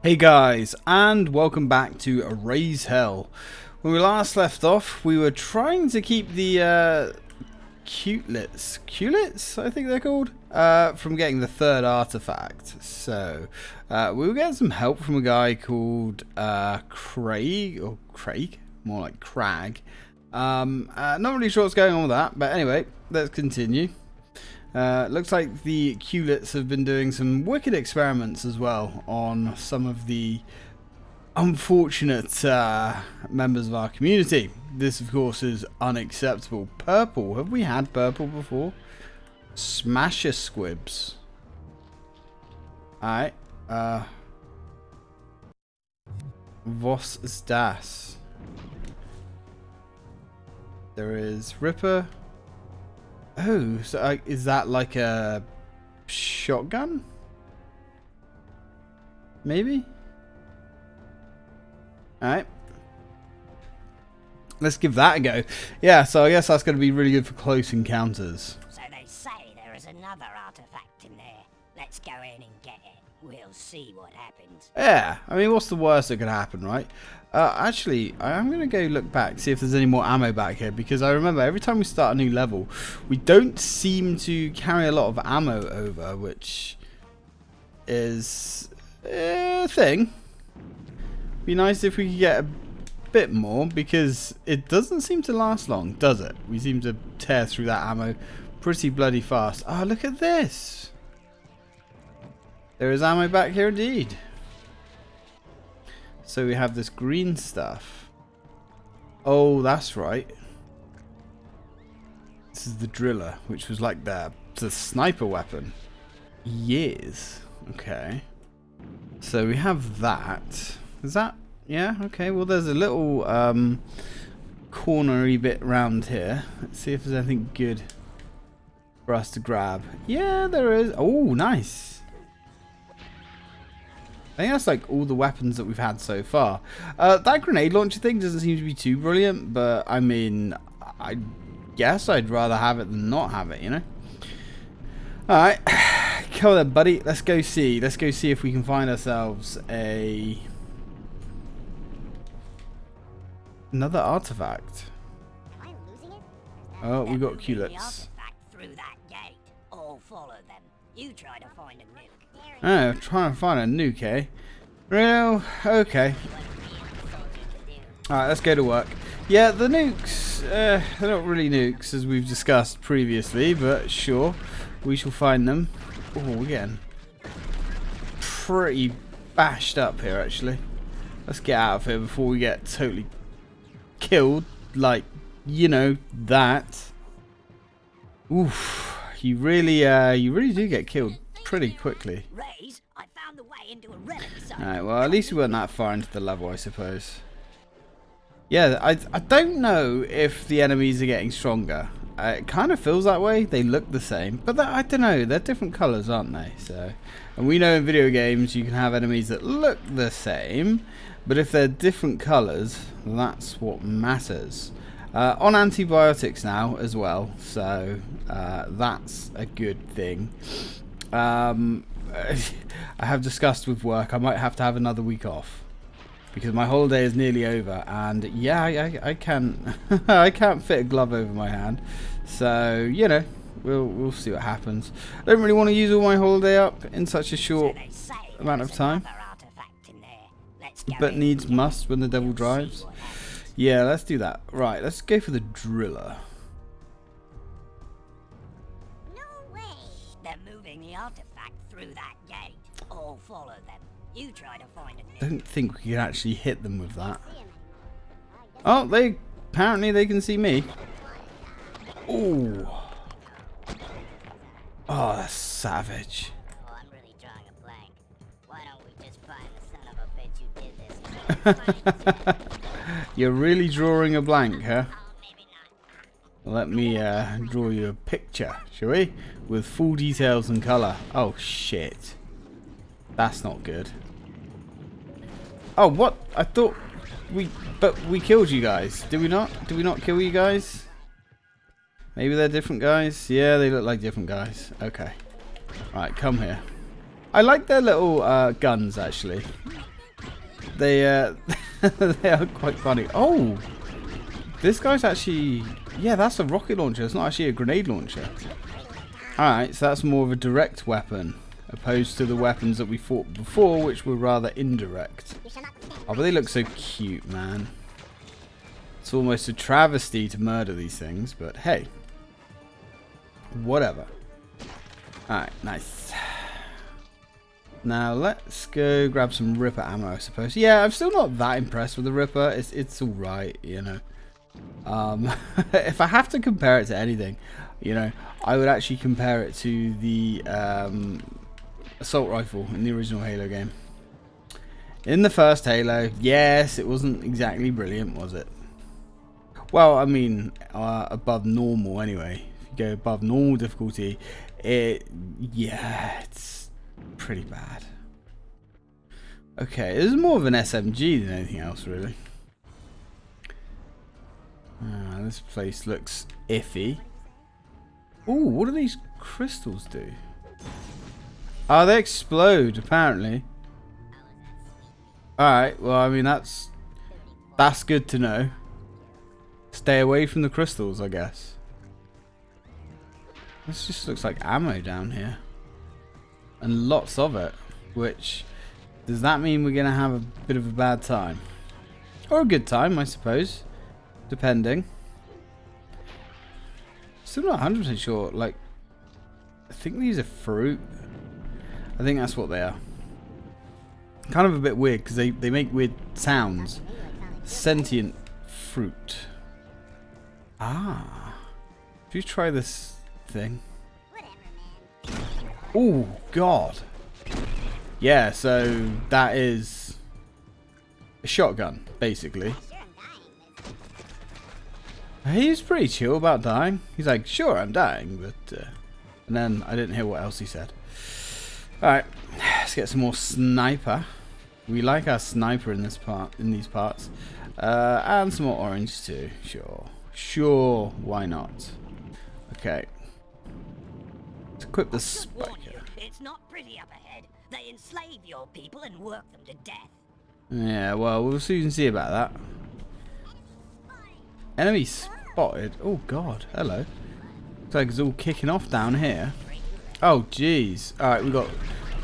Hey guys, and welcome back to Raze's Hell. When we last left off, we were trying to keep the uh, Kewletts, Kewletts I think they're called, uh, from getting the third artifact. So, uh, we were getting some help from a guy called uh, Craig, or Craig, more like Crag. Um, uh, not really sure what's going on with that, but anyway, let's continue. Uh, looks like the Kewletts have been doing some wicked experiments as well on some of the unfortunate uh, members of our community. This, of course, is unacceptable. Purple. Have we had purple before? Smasher squibs. Alright. Uh, ist das? There is Ripper. Oh, so uh, is that like a shotgun? Maybe? Alright. Let's give that a go. Yeah, so I guess that's going to be really good for close encounters. So they say there is another artifact in there. Let's go in and get it. We'll see what happens. Yeah, I mean, what's the worst that could happen, right? Uh, actually, I'm going to go look back, see if there's any more ammo back here, because I remember every time we start a new level, we don't seem to carry a lot of ammo over, which is a thing. Be nice if we could get a bit more, because it doesn't seem to last long, does it? We seem to tear through that ammo pretty bloody fast. Oh, look at this! There is ammo back here indeed. So we have this green stuff. Oh, that's right. This is the driller, which was like the, the sniper weapon. Yes. Okay. So we have that. Is that... Yeah, okay. Well, there's a little um, cornery bit round here. Let's see if there's anything good for us to grab. Yeah, there is. Oh, nice. I think that's like all the weapons that we've had so far. Uh, that grenade launcher thing doesn't seem to be too brilliant, but I mean, I guess I'd rather have it than not have it, you know? Alright, come on then, buddy. Let's go see. Let's go see if we can find ourselves a... Another artifact. Oh, we got Kewletts. Through that gate. All follow them. You try to find nuke. Oh, trying to find a nuke, eh? Real? Okay. Alright, let's go to work. Yeah, the nukes, uh, they're not really nukes, as we've discussed previously, but sure, we shall find them. Oh, again. Pretty bashed up here, actually. Let's get out of here before we get totally killed, like, you know, that. Oof, you really, uh, you really do get killed pretty quickly. Rayz, I found the way into a relic. Alright, well at least we weren't that far into the level I suppose. Yeah, I, I don't know if the enemies are getting stronger. Uh, it kind of feels that way. They look the same. But I don't know. They're different colours, aren't they? So, And we know in video games you can have enemies that look the same. But if they're different colours, that's what matters. Uh, on antibiotics now as well. So uh, that's a good thing. Um, I have discussed with work I might have to have another week off. Because my holiday is nearly over and yeah I, I, can't I can't fit a glove over my hand. So you know we'll we'll see what happens. I don't really want to use all my holiday up in such a short So amount of time. But needs must when the devil drives. Yeah let's do that. Right let's go for the driller You try to find a don't think we can actually hit them with that oh they apparently they can see me oh oh that's savage Oh, I'm really drawing a blank. Why don't we just find the son of a bitch who did this? You're really drawing a blank, huh? oh. Let me uh, draw you a picture, shall we? With full details and colour. Oh, shit. That's not good. Oh, what? I thought we... But we killed you guys. Did we not? Did we not kill you guys? Maybe they're different guys? Yeah, they look like different guys. Okay. Right, come here. I like their little uh, guns, actually. They uh, they are quite funny. Oh, this guy's actually yeah, that's a rocket launcher. It's not actually a grenade launcher. All right, so that's more of a direct weapon opposed to the weapons that we fought before, which were rather indirect. Oh, but they look so cute, man. It's almost a travesty to murder these things, but hey, whatever. Alright, nice. Now let's go grab some Ripper ammo, I suppose. Yeah, I'm still not that impressed with the Ripper. It's it's all right, you know. Um, if I have to compare it to anything, you know, I would actually compare it to the um, assault rifle in the original Halo game. In the first Halo, yes, it wasn't exactly brilliant, was it? Well, I mean, uh, above normal anyway. If you go above normal difficulty, it, yeah, it's pretty bad. Okay, this is more of an SMG than anything else, really. Uh, this place looks iffy. Ooh, what do these crystals do? Oh, they explode, apparently. Alright, well, I mean, that's... That's good to know. Stay away from the crystals, I guess. This just looks like ammo down here. And lots of it. Which, does that mean we're going to have a bit of a bad time? Or a good time, I suppose. Depending. Still not 100% sure. Like, I think these are fruit. I think that's what they are. Kind of a bit weird because they, they make weird sounds. Sentient fruit. Ah. If you try this thing. Oh, God. Yeah, so that is a shotgun, basically. He's pretty chill about dying. He's like, sure, I'm dying, but... Uh, and then I didn't hear what else he said. Alright, let's get some more sniper. We like our sniper in this part, in these parts. Uh, and some more orange too, sure. Sure, why not? Okay. Let's equip the spiker. It's not pretty up ahead. They enslave your people and work them to death. Yeah, well, we'll soon see about that. Enemy spotted. Oh, God. Hello. Looks like it's all kicking off down here. Oh, jeez. Alright, we got...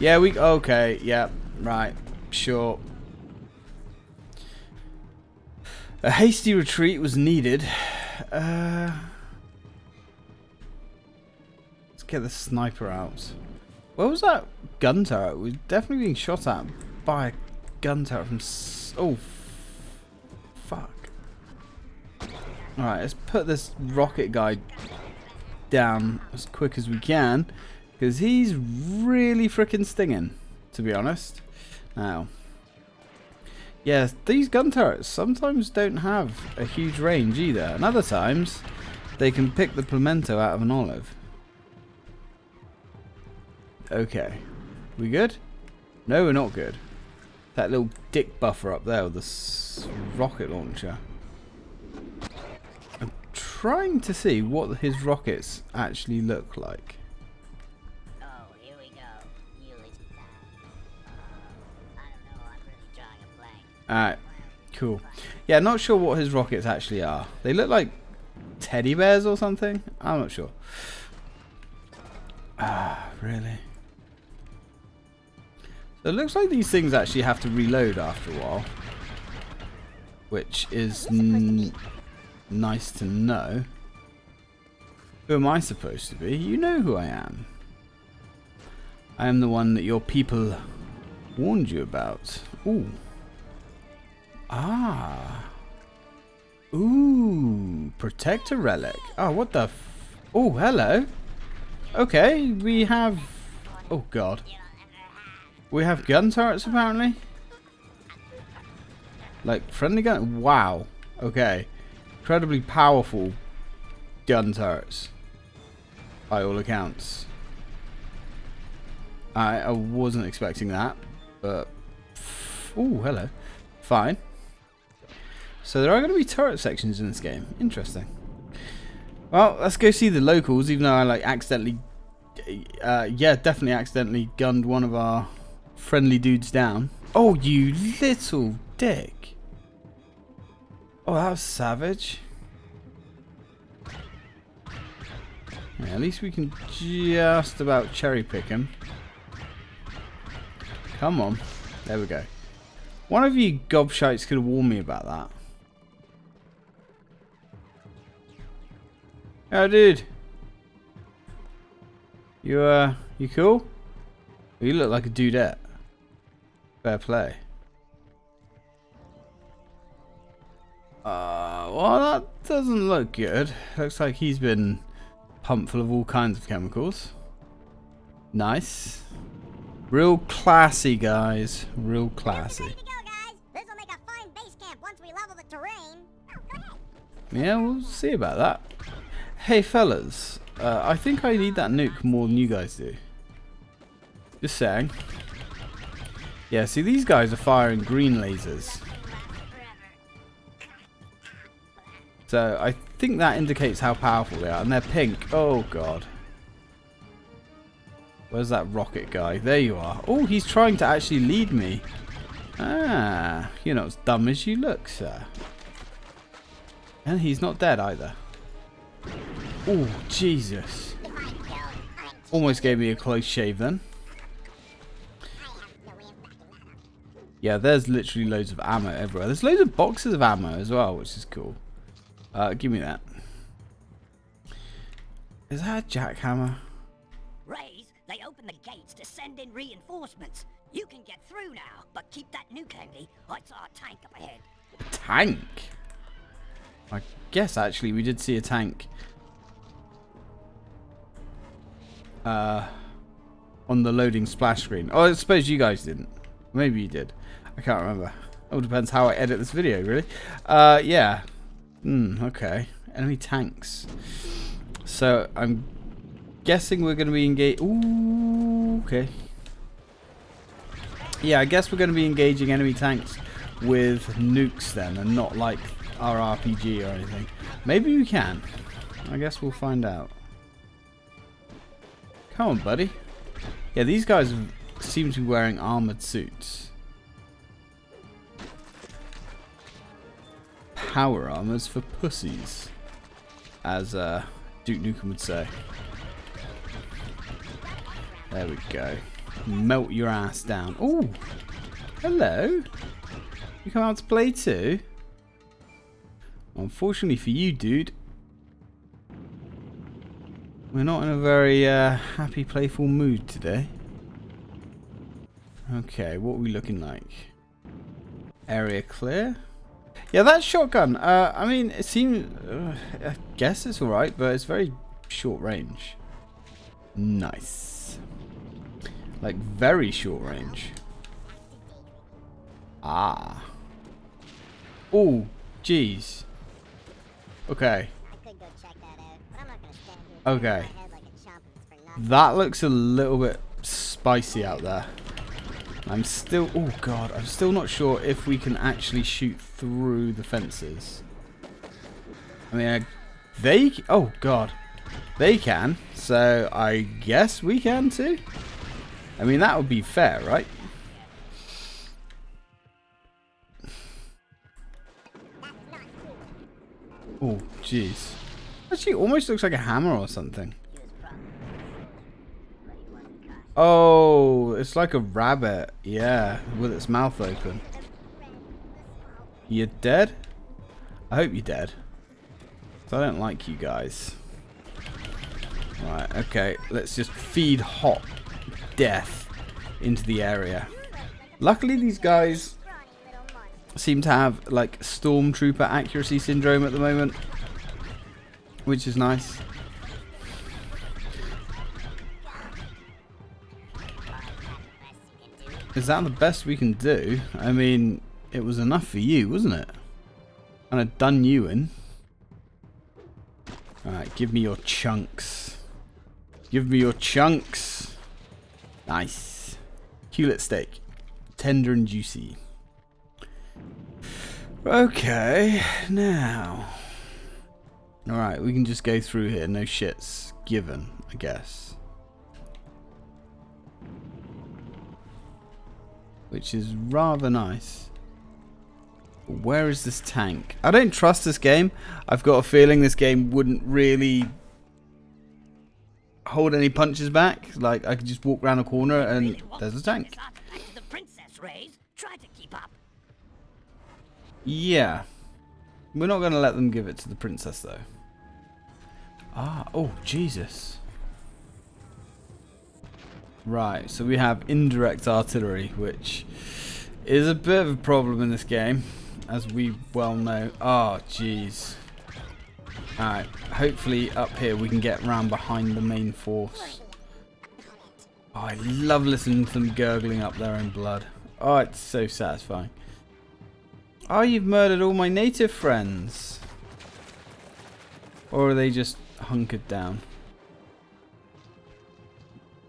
Yeah, we... Okay, yeah. Right. Sure. A hasty retreat was needed. Uh, let's get the sniper out. Where was that gun turret? We're definitely being shot at by a gun turret from... oh, fuck. Alright, let's put this rocket guy down as quick as we can. Because he's really freaking stinging, to be honest. Now, yeah, these gun turrets sometimes don't have a huge range either. And other times, they can pick the pimento out of an olive. Okay. We good? No, we're not good. That little dick buffer up there with the rocket launcher I'm trying to see what his rockets actually look like. Alright, cool. Yeah, not sure what his rockets actually are. They look like teddy bears or something? I'm not sure. Ah, really? So it looks like these things actually have to reload after a while. Which is nice to know. Who am I supposed to be? You know who I am. I am the one that your people warned you about. Ooh. Ah. Ooh. Protector relic. Oh, what the Oh, hello. Okay, we have... Oh, God. We have gun turrets, apparently. Like, friendly gun... Wow. Okay incredibly powerful gun turrets, by all accounts. I, I wasn't expecting that, but... Oh, hello. Fine. So there are going to be turret sections in this game. Interesting. Well, let's go see the locals, even though I like accidentally... Uh, yeah, definitely accidentally gunned one of our friendly dudes down. Oh, you little dick. Oh, that was savage. Yeah, at least we can just about cherry pick him. Come on. There we go. One of you gobshites could have warned me about that. Oh, dude. You, uh, you cool? You look like a dudette. Fair play. Uh, well, that doesn't look good. Looks like he's been pumped full of all kinds of chemicals. Nice. Real classy, guys. Real classy. Go, guys. This will make a fine base camp once we level the terrain. Oh. Yeah, we'll see about that. Hey, fellas. Uh, I think I need that nuke more than you guys do. Just saying. Yeah, see, these guys are firing green lasers. So I think that indicates how powerful they are. And they're pink. Oh, God. Where's that rocket guy? There you are. Oh, he's trying to actually lead me. Ah, you're not as dumb as you look, sir. And he's not dead either. Oh, Jesus. Almost gave me a close shave then. Yeah, there's literally loads of ammo everywhere. There's loads of boxes of ammo as well, which is cool. Uh, give me that. Is that a jackhammer? Rayz, they open the gates to send in reinforcements. You can get through now, but keep that nuke handy. I saw a tank up ahead. tank? I guess actually we did see a tank. Uh, on the loading splash screen. Oh, I suppose you guys didn't. Maybe you did. I can't remember. It all depends how I edit this video, really. Uh, yeah. Hmm, okay. Enemy tanks. So, I'm guessing we're going to be engaged. Ooh, okay. Yeah, I guess we're going to be engaging enemy tanks with nukes then, and not like our RPG or anything. Maybe we can. I guess we'll find out. Come on, buddy. Yeah, these guys seem to be wearing armored suits. Power armors for pussies, as uh, Duke Nukem would say. There we go. Melt your ass down. Oh, hello. You come out to play too? Unfortunately for you, dude, we're not in a very uh, happy, playful mood today. Okay, what are we looking like? Area clear? Yeah, that shotgun, uh, I mean, it seems... Uh, I guess it's alright, but it's very short range. Nice. Like, very short range. Ah. Oh, jeez. Okay. I could go check that out, but I'm not gonna stand here. Okay. banging my head like a chompers for nothing. That looks a little bit spicy out there. I'm still... Oh, God. I'm still not sure if we can actually shoot through the fences. I mean, I, they... Oh, God. They can. So, I guess we can too. I mean, that would be fair, right? Oh, jeez. Actually, almost looks like a hammer or something. Oh, it's like a rabbit. Yeah, with its mouth open. You're dead? I hope you're dead. I don't like you guys. Right, okay. Let's just feed hot death into the area. Luckily, these guys. Seem to have, like, stormtrooper accuracy syndrome at the moment. Which is nice. Is that the best we can do? I mean, it was enough for you, wasn't it? And I'd done you in. Alright, give me your chunks. Give me your chunks. Nice. Kewlett steak. Tender and juicy. Okay, now. Alright, we can just go through here. No shits given, I guess. Which is rather nice. Where is this tank? I don't trust this game. I've got a feeling this game wouldn't really hold any punches back. Like, I could just walk around a corner and Really there's a tank. this artifact to the princess Rayz. Try to keep up. Yeah. We're not going to let them give it to the princess, though. Ah, oh, Jesus. Right, so we have indirect artillery, which is a bit of a problem in this game, as we well know. Oh, jeez. Alright, hopefully up here we can get round behind the main force. Oh, I love listening to them gurgling up their own blood. Oh, it's so satisfying. Oh, you've murdered all my native friends. Or are they just hunkered down?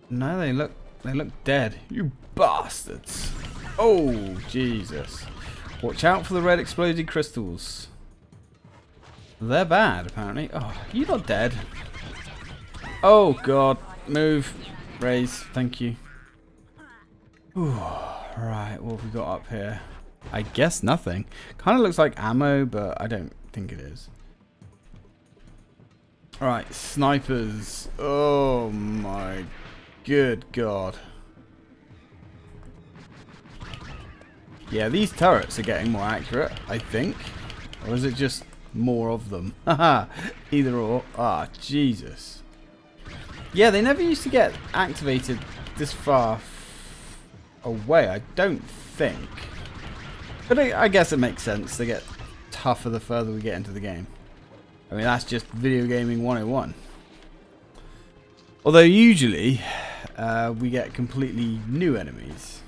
No, they look they look dead. You bastards. Oh, Jesus. Watch out for the red exploded crystals. They're bad, apparently. Oh, you're not dead. Oh, God. Move. Rayz. Thank you. Ooh, right, what have we got up here? I guess nothing. Kind of looks like ammo, but I don't think it is. Alright, snipers. Oh my good god. Yeah, these turrets are getting more accurate, I think. Or is it just more of them? Haha, either or. Ah, Jesus. Yeah, they never used to get activated this far away, I don't think. But I, guess it makes sense. They get tougher the further we get into the game. I mean, that's just video gaming 101. Although usually, uh, we get completely new enemies.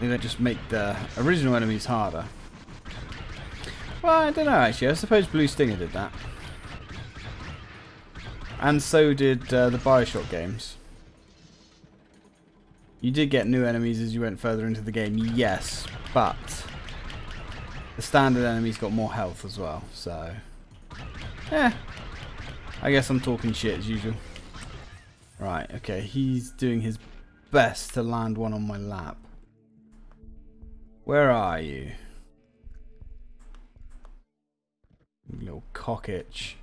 They don't just make the original enemies harder. Well, I don't know actually. I suppose Blue Stinger did that. And so did uh, the Bioshock games. You did get new enemies as you went further into the game, yes, but the standard enemies got more health as well, so... Eh, I guess I'm talking shit as usual. Right, okay, he's doing his best to land one on my lap. Where are you? Little cock itch.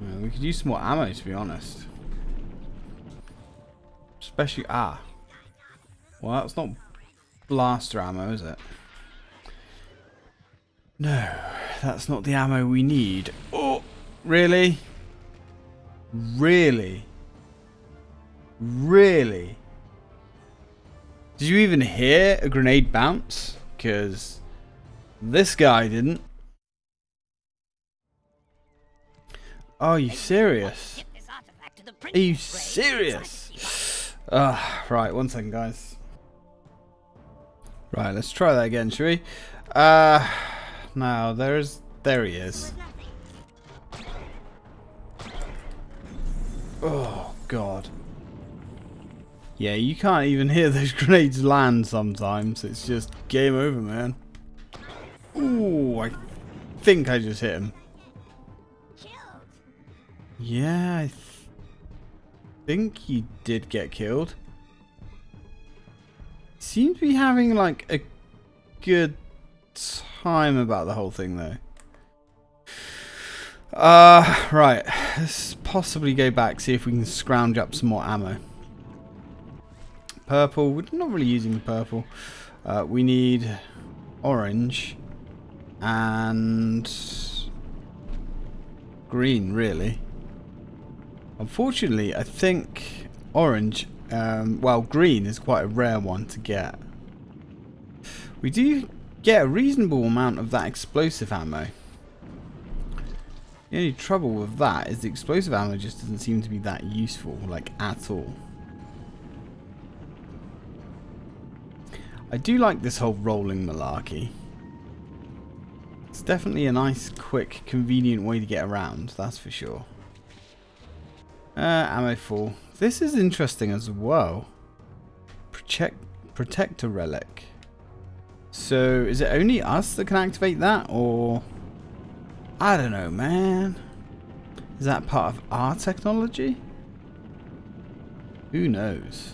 Yeah, we could use some more ammo, to be honest. Especially, ah. Well, that's not blaster ammo, is it? No, that's not the ammo we need. Oh, really? Really? Really? Did you even hear a grenade bounce? Because this guy didn't. Are you serious? Get this artifact to the Are you serious? Ah, right, one second, guys. Right, let's try that again, shall we? Uh, now, there's... There he is. Oh, God. Yeah, you can't even hear those grenades land sometimes. It's just game over, man. Ooh, I think I just hit him. Yeah, I think he did get killed. Seems to be having like a good time about the whole thing though. Uh, right. Let's possibly go back, see if we can scrounge up some more ammo. Purple. We're not really using the purple. Uh, we need orange and green, really. Unfortunately, I think orange, um, well, green is quite a rare one to get. We do get a reasonable amount of that explosive ammo. The only trouble with that is the explosive ammo just doesn't seem to be that useful, like, at all. I do like this whole rolling malarkey. It's definitely a nice, quick, convenient way to get around, that's for sure. Uh, ammo full. This is interesting as well. Protect, protector relic. So, is it only us that can activate that, or... I don't know, man. Is that part of our technology? Who knows?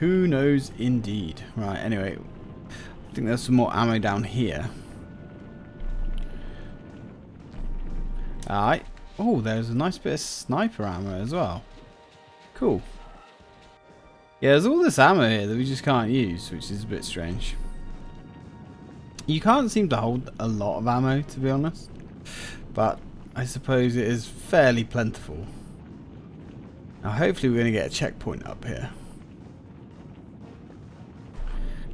Who knows indeed. Right, anyway. I think there's some more ammo down here. Alright. Oh, there's a nice bit of sniper ammo as well. Cool. Yeah, there's all this ammo here that we just can't use, which is a bit strange. You can't seem to hold a lot of ammo, to be honest. But I suppose it is fairly plentiful. Now hopefully we're going to get a checkpoint up here.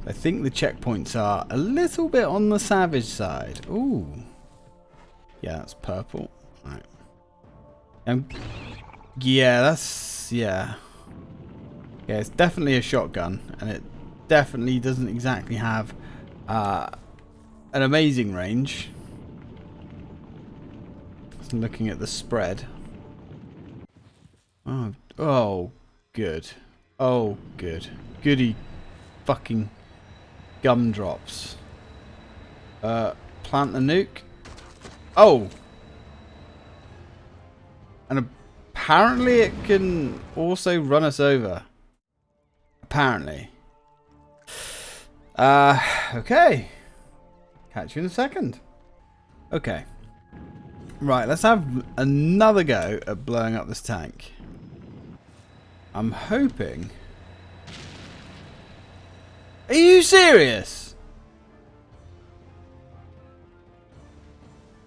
I think the checkpoints are a little bit on the savage side. Ooh. Yeah, that's purple. Right. Um, yeah, that's... Yeah. Yeah, it's definitely a shotgun. And it definitely doesn't exactly have uh, an amazing range. Just looking at the spread. Oh, oh, good. Oh, good. Goody fucking gumdrops. Uh, plant the nuke. Oh! And apparently it can also run us over. Apparently. Uh, okay. Catch you in a second. Okay. Right, let's have another go at blowing up this tank. I'm hoping... Are you serious?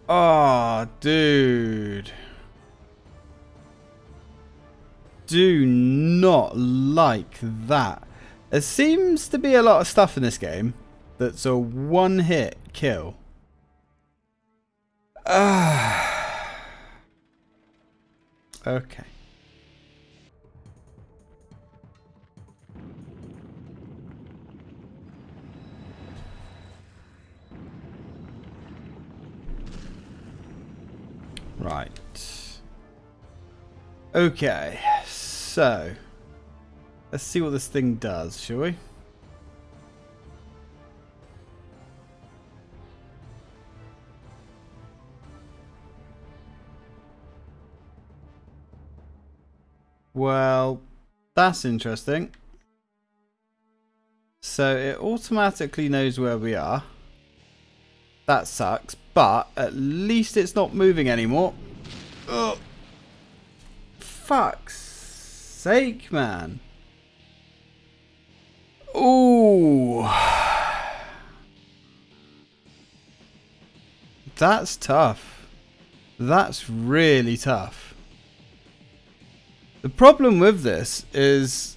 Oh, dude. Do not like that. There seems to be a lot of stuff in this game that's a one-hit kill. Ah. okay. Right. Okay, so let's see what this thing does, shall we? Well, that's interesting. So it automatically knows where we are. That sucks, but at least it's not moving anymore. Oh, fuck's sake, man. Ooh. That's tough. That's really tough. The problem with this is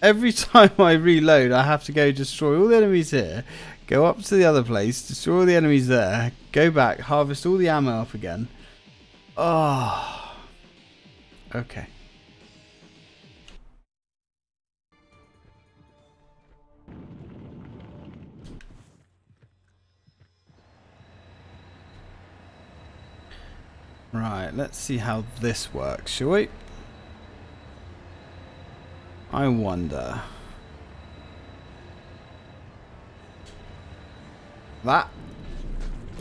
every time I reload, I have to go destroy all the enemies here, go up to the other place, destroy all the enemies there, go back, harvest all the ammo up again. Oh. Okay. Right, let's see how this works, shall we? I wonder. That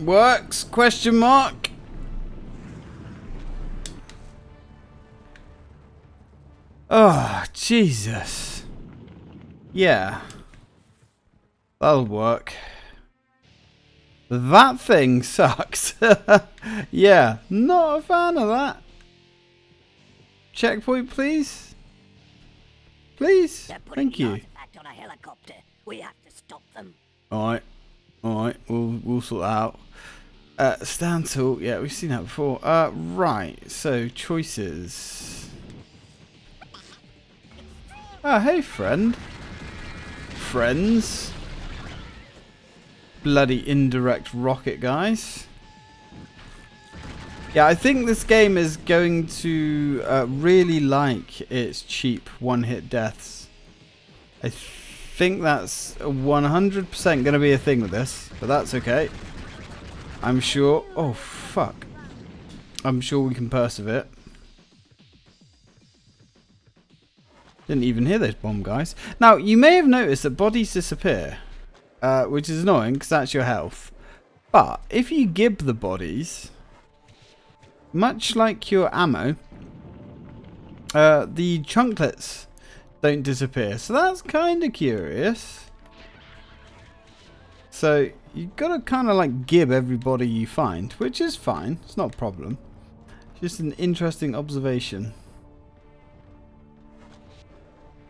works? Question mark. Oh, Jesus. Yeah. That'll work. That thing sucks. yeah, not a fan of that. Checkpoint, please. Please. Thank you. On a helicopter. We have to stop them. Alright. Alright, we'll we'll sort that out. Uh stand talk, yeah, we've seen that before. Uh right, so choices. Ah, hey friend. Friends. Bloody indirect rocket guys. Yeah, I think this game is going to uh, really like its cheap one-hit deaths. I think that's 100% going to be a thing with this, but that's okay. I'm sure... Oh, fuck. I'm sure we can persevere. Didn't even hear those bomb guys. Now, you may have noticed that bodies disappear, uh, which is annoying because that's your health. But if you gib the bodies much like your ammo, uh, the chunklets don't disappear. So that's kind of curious. So you've got to kind of like gib everybody you find, which is fine. It's not a problem. Just an interesting observation.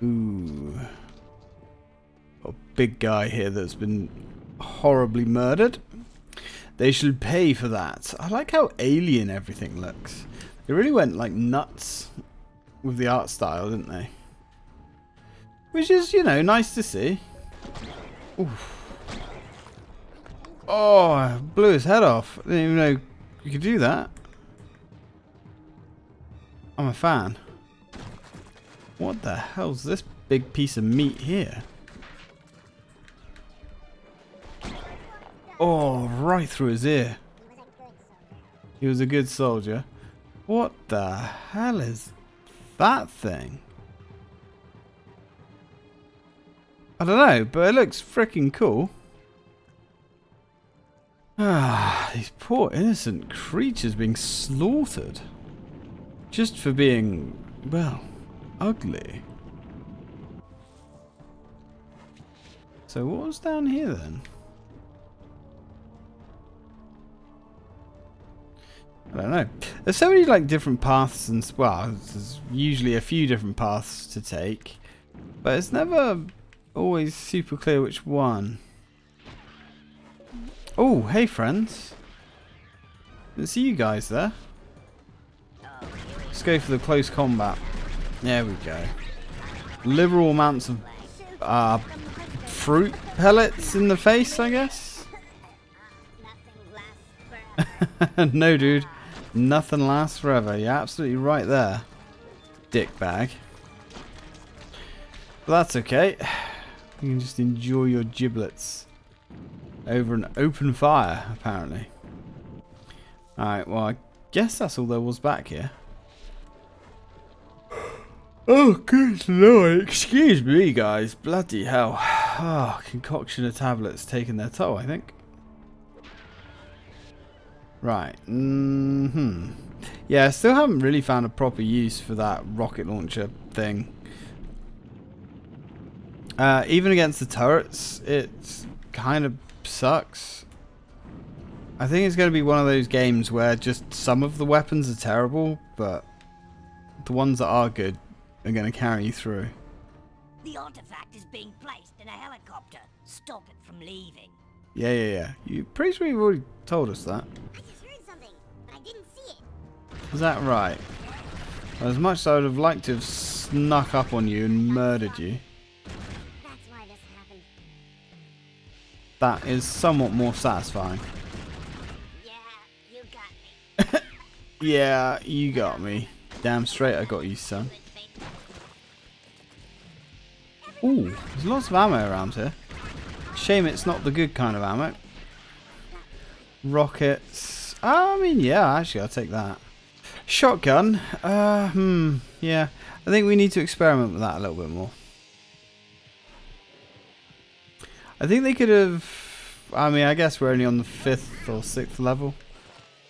Ooh. Big guy here that's been horribly murdered. They should pay for that. I like how alien everything looks. They really went like nuts with the art style, didn't they? Which is, you know, nice to see. Oof. Oh, blew his head off. I didn't even know you could do that. I'm a fan. What the hell's this big piece of meat here? Oh, right through his ear. He was a good soldier. What the hell is that thing? I don't know, but it looks freaking cool. Ah, these poor innocent creatures being slaughtered. Just for being, well, ugly. So what was down here then? I don't know. There's so many like different paths and well, there's usually a few different paths to take, but it's never always super clear which one. Oh, hey friends. Didn't see you guys there. Let's go for the close combat. There we go. Liberal amounts of uh, fruit pellets in the face, I guess. no, dude. Nothing lasts forever. You're absolutely right there. Dick bag. But that's okay. You can just enjoy your giblets over an open fire, apparently. Alright, well, I guess that's all there was back here. Oh, good lord. Excuse me, guys. Bloody hell. Oh, concoction of tablets taking their toll, I think. Right. Mm hmm Yeah, I still haven't really found a proper use for that rocket launcher thing. Uh, even against the turrets, it kind of sucks. I think it's going to be one of those games where just some of the weapons are terrible, but the ones that are good are going to carry you through. The artifact is being placed in a helicopter. Stop it from leaving. Yeah, yeah, yeah. You pretty sure you've already told us that. Is that right? As much as I would have liked to have snuck up on you and murdered you. That is somewhat more satisfying. Yeah, you got me. yeah, you got me. Damn straight I got you, son. Ooh, there's lots of ammo around here. Shame it's not the good kind of ammo. Rockets. I mean, yeah, actually, I'll take that. Shotgun. Uh, hmm. Yeah. I think we need to experiment with that a little bit more. I think they could have... I mean, I guess we're only on the fifth or sixth level.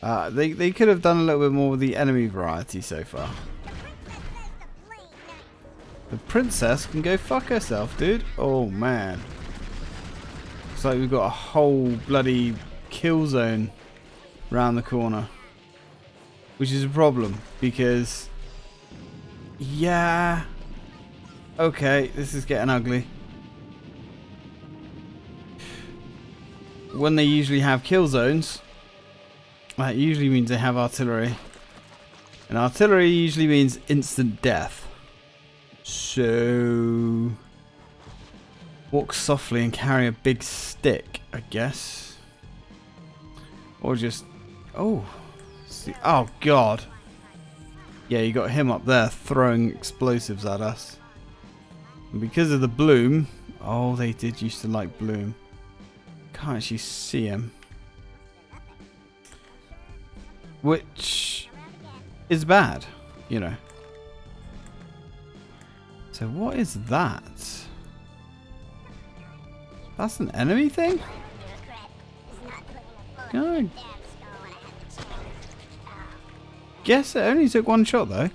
Uh, they, they could have done a little bit more with the enemy variety so far. The princess can go fuck herself, dude. Oh, man. Looks like we've got a whole bloody kill zone round the corner. Which is a problem because yeah okay this is getting ugly. When they usually have kill zones that usually means they have artillery. And artillery usually means instant death. So walk softly and carry a big stick I guess. Or just oh Oh, God. Yeah, you got him up there throwing explosives at us. And because of the bloom... Oh, they did used to like bloom. Can't actually see him. Which is bad, you know. So what is that? That's an enemy thing? God Guess it only took one shot though.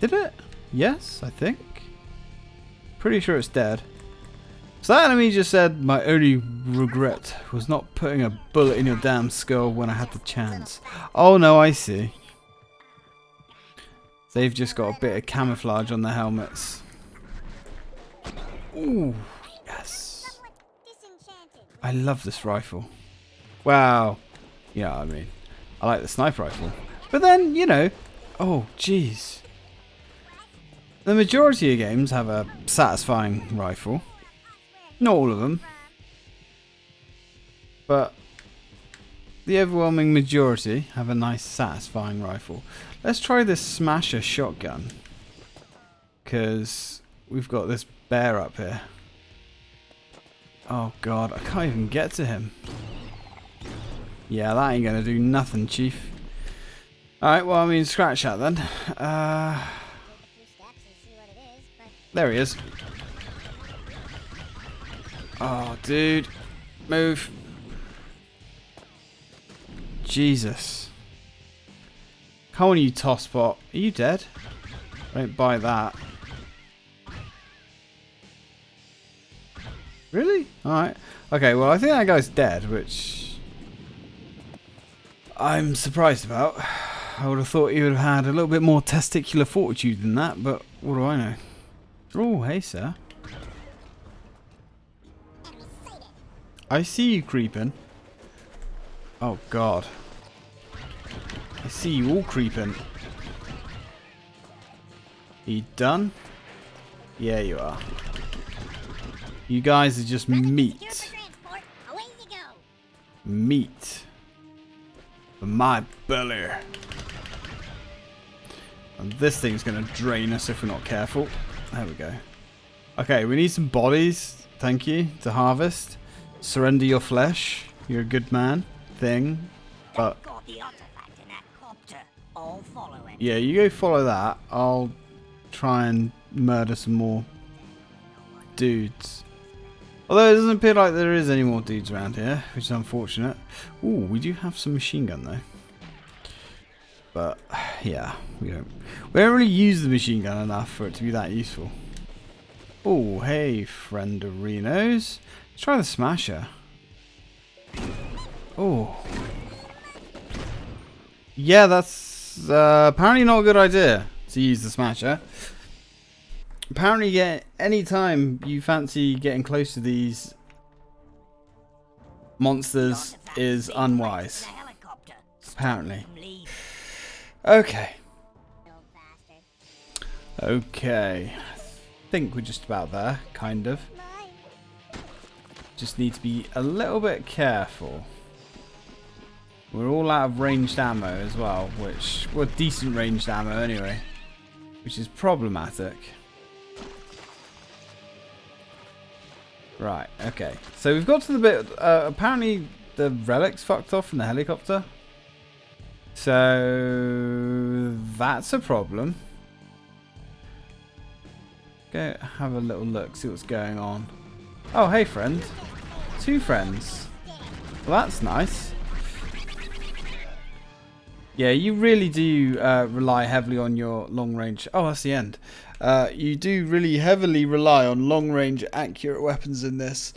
Did it? Yes, I think. Pretty sure it's dead. So that enemy just said, my only regret was not putting a bullet in your damn skull when I had the chance. Oh no, I see. They've just got a bit of camouflage on their helmets. Ooh, yes. I love this rifle. Wow. Yeah, I mean, I like the sniper rifle. But then, you know, oh, jeez. The majority of games have a satisfying rifle. Not all of them. But the overwhelming majority have a nice satisfying rifle. Let's try this smasher shotgun. Because we've got this bear up here. Oh god, I can't even get to him. Yeah, that ain't gonna do nothing, chief. Alright, well, I mean, scratch that then. Uh, there he is. Oh, dude. Move. Jesus. Come on, you tosspot. Are you dead? I Don't buy that. Really? Alright. Okay, well, I think that guy's dead, which... I'm surprised about. I would have thought he would have had a little bit more testicular fortitude than that, but what do I know? Oh, hey, sir. I see you creeping. Oh, God. I see you all creeping. You done? Yeah, you are. You guys are just meat. Meat. My belly. And this thing's going to drain us if we're not careful. There we go. Okay, we need some bodies, thank you, to harvest. Surrender your flesh. You're a good man. Thing. But... Yeah, you go follow that. I'll try and murder some more dudes. Although it doesn't appear like there is any more dudes around here, which is unfortunate. Ooh, we do have some machine gun though. But yeah, we don't we don't really use the machine gun enough for it to be that useful. Oh, hey, friend of Reno's. Let's try the smasher. Oh. Yeah, that's uh, apparently not a good idea to use the smasher apparently, yeah, any time you fancy getting close to these monsters is unwise. Apparently. Okay. Okay. I think we're just about there, kind of. Just need to be a little bit careful. We're all out of ranged ammo as well, which, well, decent ranged ammo anyway, which is problematic. Right, okay. So we've got to the bit, uh, apparently the relics fucked off in the helicopter. So that's a problem. Go have a little look, see what's going on. Oh, hey friend. Two friends. Well, that's nice. Yeah, you really do uh, rely heavily on your long range. Oh, that's the end. Uh, you do really heavily rely on long range accurate weapons in this.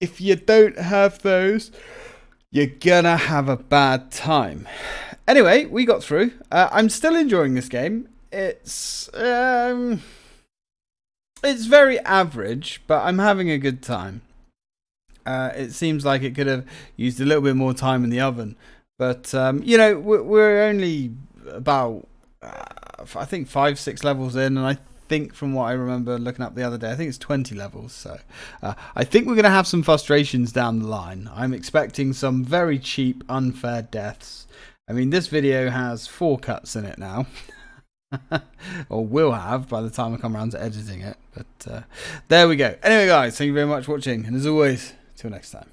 If you don't have those, you're gonna have a bad time. Anyway, we got through. Uh, I'm still enjoying this game. It's um, it's very average, but I'm having a good time. Uh, it seems like it could have used a little bit more time in the oven, but um, you know we're, only about uh, I think five six levels in, and I think from what I remember looking up the other day, I think it's 20 levels. So uh, I think we're going to have some frustrations down the line. I'm expecting some very cheap, unfair deaths. I mean, this video has four cuts in it now. or will have by the time I come around to editing it. But uh, there we go. Anyway, guys, thank you very much for watching. And as always, till next time.